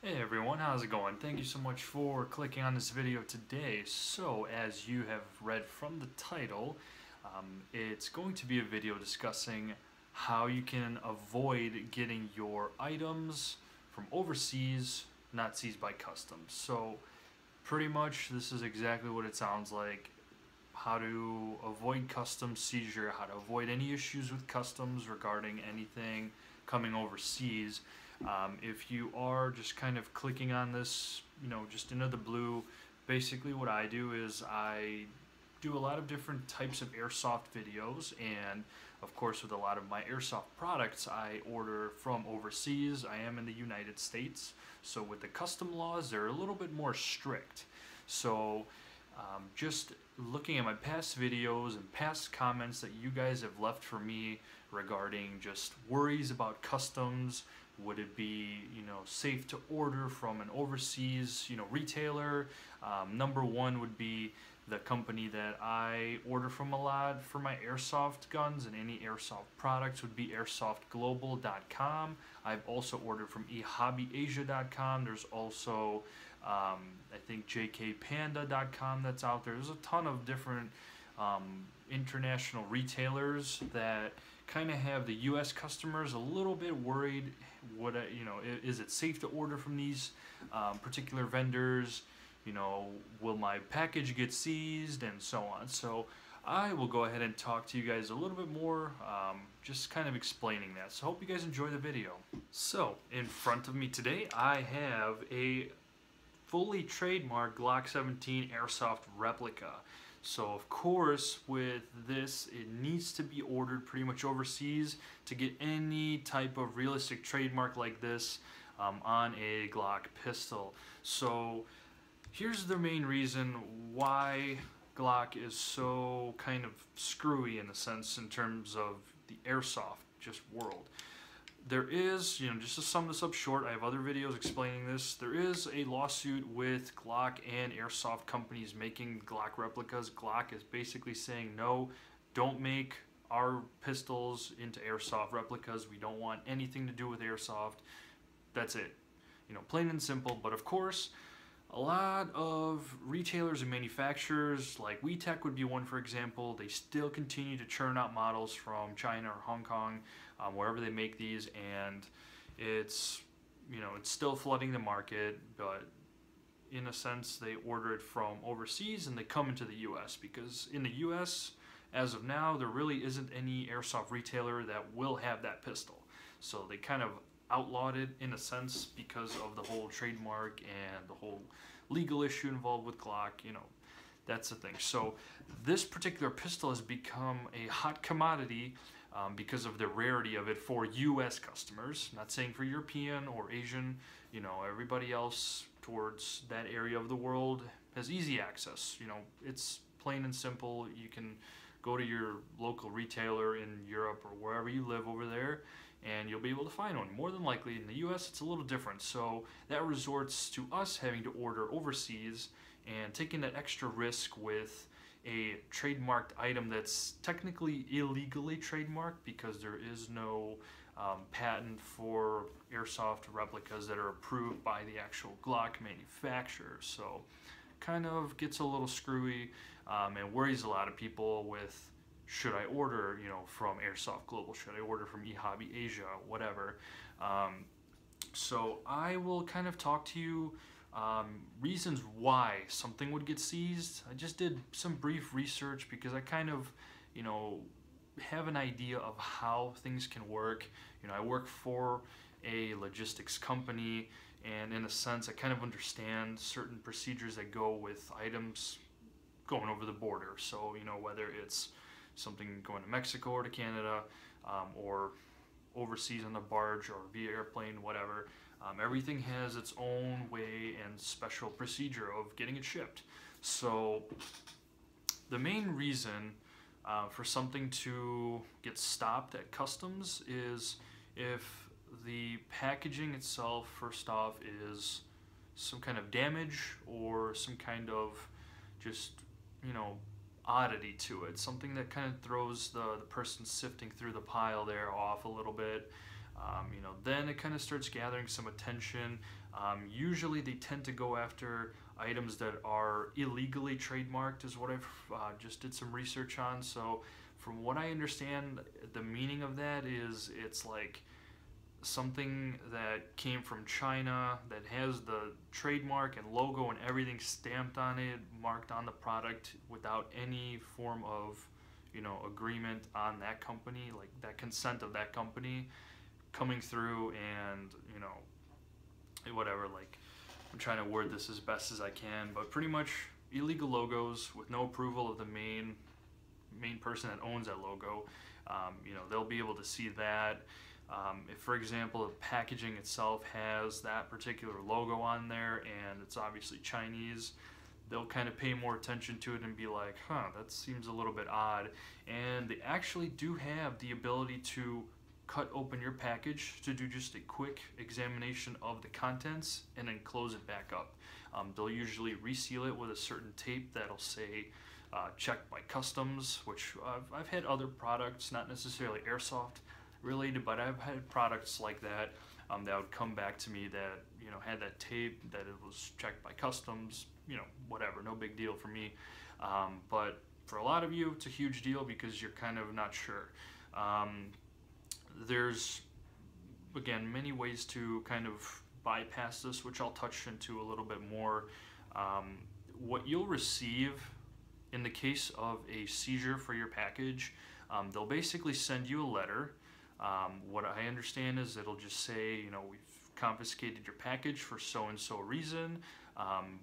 Hey everyone, how's it going? Thank you so much for clicking on this video today. So, as you have read from the title, um, it's going to be a video discussing how you can avoid getting your items from overseas not seized by customs. So, pretty much this is exactly what it sounds like. How to avoid customs seizure, how to avoid any issues with customs regarding anything coming overseas. Um, if you are just kind of clicking on this, you know, just into the blue, basically what I do is I do a lot of different types of airsoft videos and of course with a lot of my airsoft products I order from overseas. I am in the United States so with the custom laws they're a little bit more strict. So um, just looking at my past videos and past comments that you guys have left for me regarding just worries about customs, would it be, you know, safe to order from an overseas, you know, retailer? Um, number one would be the company that I order from a lot for my airsoft guns and any airsoft products would be airsoftglobal.com. I've also ordered from ehobbyasia.com. There's also, um, I think, jkpanda.com that's out there. There's a ton of different um, international retailers that kind of have the U.S. customers a little bit worried. What you know, is it safe to order from these um, particular vendors? You know, will my package get seized and so on. So I will go ahead and talk to you guys a little bit more, um, just kind of explaining that. So hope you guys enjoy the video. So in front of me today, I have a fully trademarked Glock 17 Airsoft replica. So of course with this it needs to be ordered pretty much overseas to get any type of realistic trademark like this um, on a Glock pistol. So here's the main reason why Glock is so kind of screwy in a sense in terms of the airsoft just world there is, you know, just to sum this up short, I have other videos explaining this. There is a lawsuit with Glock and airsoft companies making Glock replicas. Glock is basically saying, no, don't make our pistols into airsoft replicas. We don't want anything to do with airsoft. That's it. You know, plain and simple. But of course, a lot of retailers and manufacturers, like WeTech would be one for example, they still continue to churn out models from China or Hong Kong, um, wherever they make these, and it's you know it's still flooding the market, but in a sense they order it from overseas and they come into the U.S. because in the U.S. as of now there really isn't any airsoft retailer that will have that pistol, so they kind of outlawed it in a sense because of the whole trademark and the whole legal issue involved with Glock, you know, that's the thing. So this particular pistol has become a hot commodity um, because of the rarity of it for U.S. customers. not saying for European or Asian, you know, everybody else towards that area of the world has easy access. You know, it's plain and simple. You can go to your local retailer in Europe or wherever you live over there and you'll be able to find one. More than likely in the US it's a little different so that resorts to us having to order overseas and taking that extra risk with a trademarked item that's technically illegally trademarked because there is no um, patent for airsoft replicas that are approved by the actual Glock manufacturer. So kind of gets a little screwy um, and worries a lot of people with should I order, you know, from Airsoft Global? Should I order from eHobby Asia? Whatever. Um, so I will kind of talk to you um, reasons why something would get seized. I just did some brief research because I kind of, you know, have an idea of how things can work. You know, I work for a logistics company and in a sense I kind of understand certain procedures that go with items going over the border. So, you know, whether it's something going to Mexico or to Canada um, or overseas on the barge or via airplane, whatever. Um, everything has its own way and special procedure of getting it shipped. So the main reason uh, for something to get stopped at customs is if the packaging itself, first off, is some kind of damage or some kind of just, you know, oddity to it, something that kind of throws the, the person sifting through the pile there off a little bit. um, you know, then it kind of starts gathering some attention. Um, usually they tend to go after items that are illegally trademarked, is what I've uh, just did some research on. So, from what I understand, the meaning of that is it's like something that came from China that has the trademark and logo and everything stamped on it, marked on the product without any form of, you know, agreement on that company, like that consent of that company coming through and, you know, whatever, like I'm trying to word this as best as I can, but pretty much illegal logos with no approval of the main main person that owns that logo. Um, you know, they'll be able to see that. Um, if, for example, the packaging itself has that particular logo on there and it's obviously Chinese, they'll kind of pay more attention to it and be like, huh, that seems a little bit odd. And they actually do have the ability to cut open your package to do just a quick examination of the contents and then close it back up. Um, they'll usually reseal it with a certain tape that'll say uh, checked by customs, which I've, I've had other products, not necessarily airsoft related, but I've had products like that um, that would come back to me that you know had that tape that it was checked by customs, you know whatever, no big deal for me. Um, but for a lot of you, it's a huge deal because you're kind of not sure. Um, there's again many ways to kind of bypass this, which I'll touch into a little bit more. Um, what you'll receive in the case of a seizure for your package, um, they'll basically send you a letter. Um, what I understand is it'll just say, you know, we've confiscated your package for so and so reason. Um,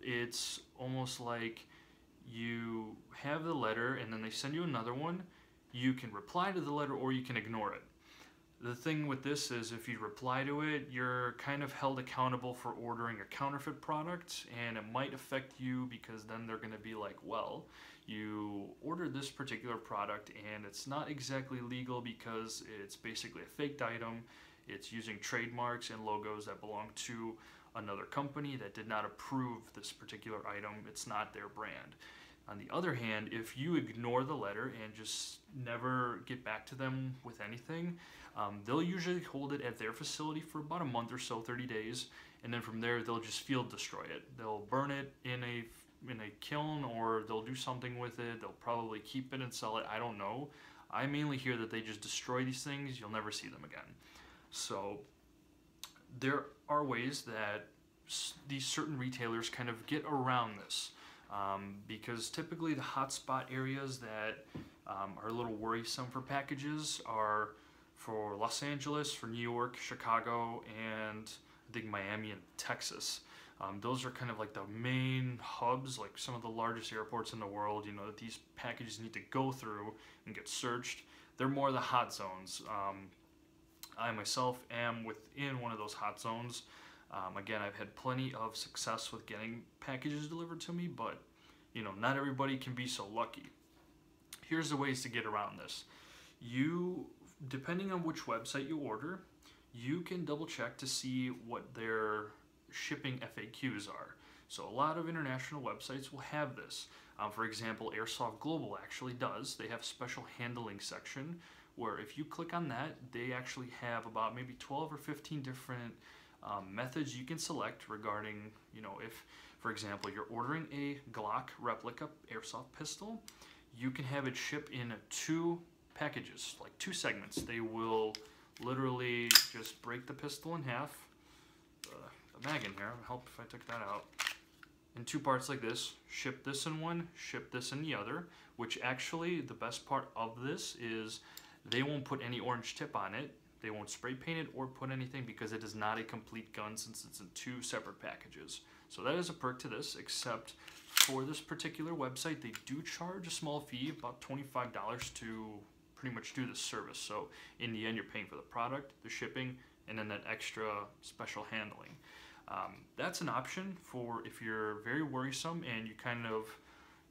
it's almost like you have the letter and then they send you another one. You can reply to the letter or you can ignore it. The thing with this is if you reply to it, you're kind of held accountable for ordering a counterfeit product and it might affect you because then they're going to be like, well, you ordered this particular product and it's not exactly legal because it's basically a faked item. It's using trademarks and logos that belong to another company that did not approve this particular item. It's not their brand. On the other hand, if you ignore the letter and just never get back to them with anything, um, they'll usually hold it at their facility for about a month or so, 30 days, and then from there they'll just field destroy it. They'll burn it in a in a kiln or they'll do something with it. They'll probably keep it and sell it. I don't know. I mainly hear that they just destroy these things. You'll never see them again. So there are ways that these certain retailers kind of get around this um, because typically the hotspot areas that um, are a little worrisome for packages are for Los Angeles, for New York, Chicago, and I think Miami and Texas. Um, those are kind of like the main hubs, like some of the largest airports in the world, you know, that these packages need to go through and get searched. They're more the hot zones. Um, I myself am within one of those hot zones. Um, again, I've had plenty of success with getting packages delivered to me, but you know, not everybody can be so lucky. Here's the ways to get around this. You, depending on which website you order, you can double check to see what their shipping FAQs are. So a lot of international websites will have this. Um, for example, Airsoft Global actually does. They have a special handling section where if you click on that, they actually have about maybe 12 or 15 different um, methods you can select regarding, you know, if, for example, you're ordering a Glock replica airsoft pistol, you can have it shipped in two packages, like two segments. They will literally just break the pistol in half. The mag in here, help if I took that out. In two parts like this, ship this in one, ship this in the other, which actually the best part of this is they won't put any orange tip on it. They won't spray paint it or put anything because it is not a complete gun since it's in two separate packages. So that is a perk to this, except for this particular website, they do charge a small fee, about $25 to pretty much do this service. So in the end, you're paying for the product, the shipping, and then that extra special handling. Um, that's an option for if you're very worrisome and you kind of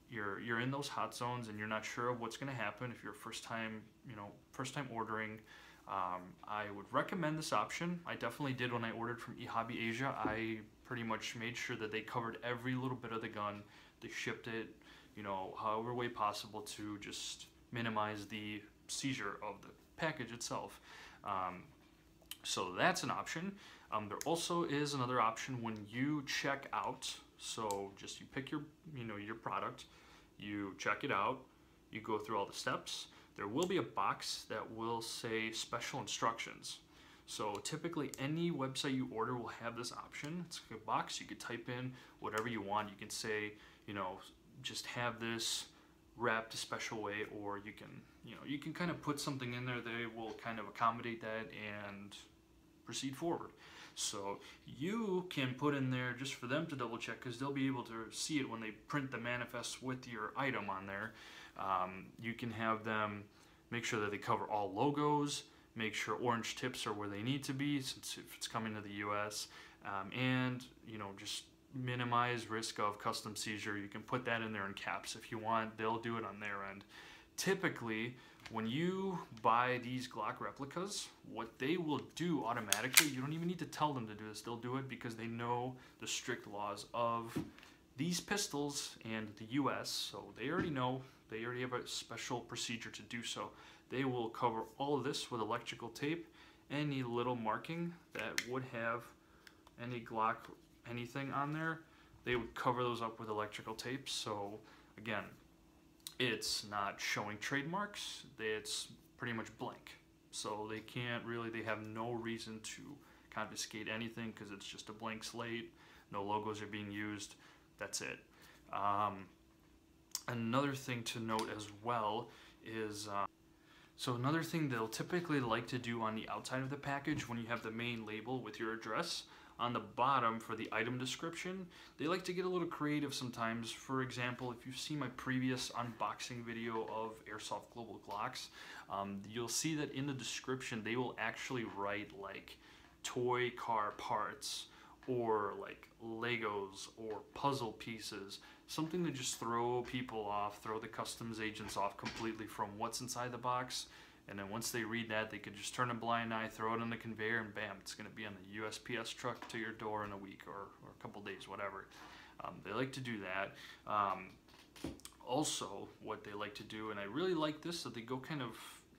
you're you're in those hot zones and you're not sure of what's going to happen if you're first time you know first time ordering um, I would recommend this option. I definitely did when I ordered from eHobby Asia. I pretty much made sure that they covered every little bit of the gun. They shipped it, you know, however way possible to just minimize the seizure of the package itself. Um, So that's an option. Um, there also is another option when you check out. So just you pick your, you know, your product, you check it out, you go through all the steps. There will be a box that will say special instructions. So typically any website you order will have this option. It's a box, you could type in whatever you want. You can say, you know, just have this wrapped a special way or you can, you know, you can kind of put something in there. They will kind of accommodate that and proceed forward. So you can put in there just for them to double check because they'll be able to see it when they print the manifest with your item on there. Um, you can have them make sure that they cover all logos, make sure orange tips are where they need to be since if it's coming to the US um, and you know just minimize risk of custom seizure. You can put that in there in caps if you want. They'll do it on their end. Typically when you buy these Glock replicas what they will do automatically you don't even need to tell them to do this they'll do it because they know the strict laws of these pistols and the US so they already know they already have a special procedure to do so they will cover all of this with electrical tape. Any little marking that would have any Glock anything on there, they would cover those up with electrical tape. So again, it's not showing trademarks. It's pretty much blank. So they can't really, they have no reason to confiscate anything because it's just a blank slate. No logos are being used. That's it. Um, another thing to note as well is uh, so another thing they'll typically like to do on the outside of the package when you have the main label with your address, on the bottom for the item description, they like to get a little creative sometimes. For example, if you've seen my previous unboxing video of Airsoft Global Glocks, um, you'll see that in the description they will actually write like toy car parts or like Legos or puzzle pieces, something to just throw people off, throw the customs agents off completely from what's inside the box. And then once they read that, they could just turn a blind eye, throw it on the conveyor, and bam, it's going to be on the USPS truck to your door in a week or, or a couple days, whatever. Um, they like to do that. Um, also, what they like to do, and I really like this, that they go kind of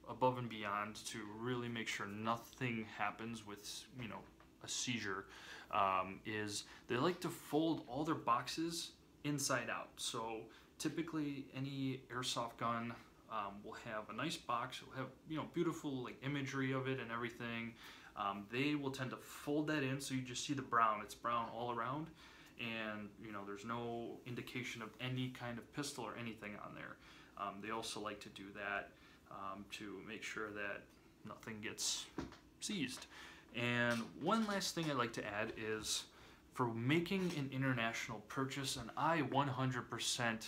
above and beyond to really make sure nothing happens with, you know, a seizure um, is they like to fold all their boxes inside out. So typically any airsoft gun um, will have a nice box, will have you know beautiful like imagery of it and everything. Um, they will tend to fold that in so you just see the brown. It's brown all around and you know there's no indication of any kind of pistol or anything on there. Um, they also like to do that um, to make sure that nothing gets seized. And one last thing I'd like to add is for making an international purchase, and I 100%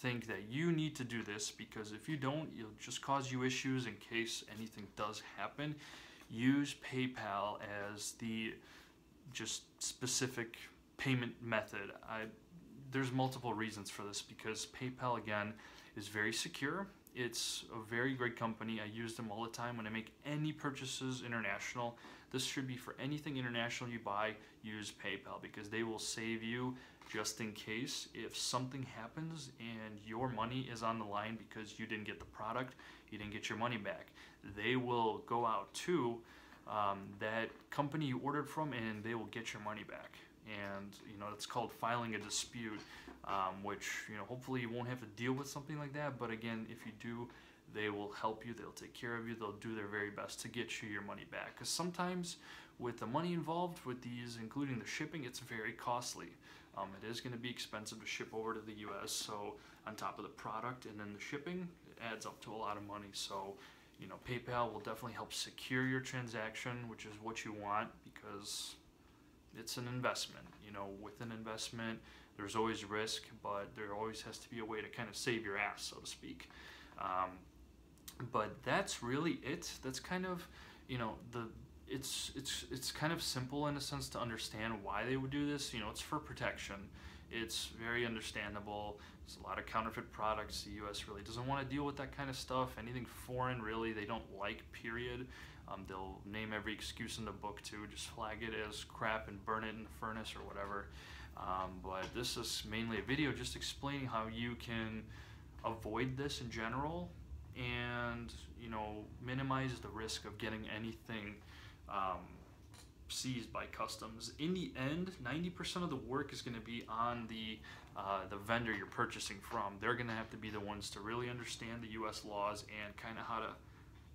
think that you need to do this because if you don't, it'll just cause you issues in case anything does happen. Use PayPal as the just specific payment method. I, there's multiple reasons for this because PayPal again is very secure it's a very great company. I use them all the time when I make any purchases international. This should be for anything international you buy, use PayPal because they will save you just in case if something happens and your money is on the line because you didn't get the product, you didn't get your money back. They will go out to um, that company you ordered from and they will get your money back. And you know it's called filing a dispute um, which you know hopefully you won't have to deal with something like that. But again, if you do, they will help you. They'll take care of you. They'll do their very best to get you your money back. Because sometimes with the money involved with these, including the shipping, it's very costly. Um, it is going to be expensive to ship over to the U.S. So on top of the product and then the shipping, it adds up to a lot of money. So you know PayPal will definitely help secure your transaction, which is what you want because it's an investment. You know, with an investment, there's always risk, but there always has to be a way to kind of save your ass, so to speak. Um, but that's really it. That's kind of, you know, the it's it's it's kind of simple in a sense to understand why they would do this. You know, it's for protection. It's very understandable. There's a lot of counterfeit products. The U.S. really doesn't want to deal with that kind of stuff. Anything foreign, really, they don't like. Period. Um, they'll name every excuse in the book to just flag it as crap and burn it in the furnace or whatever. Um, but this is mainly a video just explaining how you can avoid this in general and you know minimize the risk of getting anything um, seized by customs. In the end, 90% of the work is going to be on the uh, the vendor you're purchasing from. They're going to have to be the ones to really understand the U.S. laws and kind of how to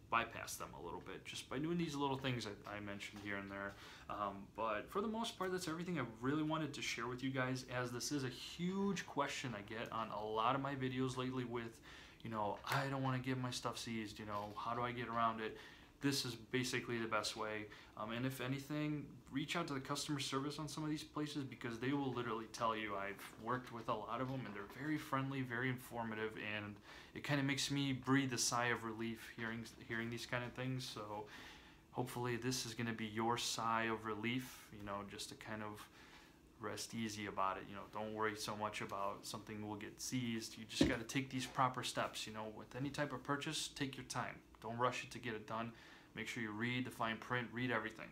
bypass them a little bit just by doing these little things I, I mentioned here and there. Um, but for the most part, that's everything I really wanted to share with you guys as this is a huge question I get on a lot of my videos lately with, you know, I don't want to get my stuff seized, you know, how do I get around it? This is basically the best way. Um, and if anything, reach out to the customer service on some of these places because they will literally tell you. I've worked with a lot of them and they're very friendly, very informative, and it kind of makes me breathe a sigh of relief hearing hearing these kind of things. So hopefully this is going to be your sigh of relief, you know, just to kind of rest easy about it. You know, don't worry so much about something will get seized. You just got to take these proper steps. You know, with any type of purchase, take your time. Don't rush it to get it done. Make sure you read the fine print, read everything.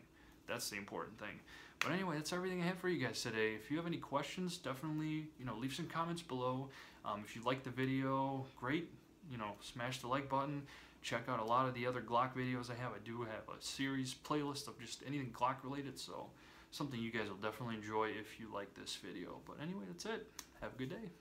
That's the important thing. But anyway, that's everything I have for you guys today. If you have any questions, definitely, you know, leave some comments below. Um, if you liked the video, great. You know, smash the like button. Check out a lot of the other Glock videos I have. I do have a series playlist of just anything Glock related, so something you guys will definitely enjoy if you like this video. But anyway, that's it. Have a good day.